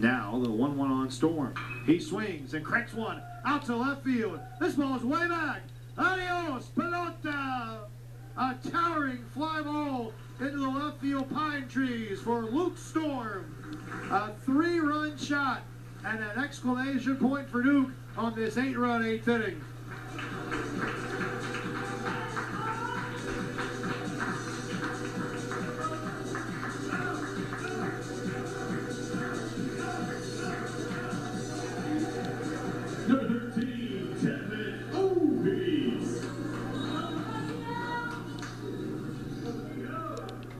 Now the 1 1 on Storm. He swings and cracks one out to left field. This ball is way back. Adios, pelota! A towering fly ball into the left field pine trees for Luke Storm. A three run shot and an exclamation point for Duke on this eight run eighth inning.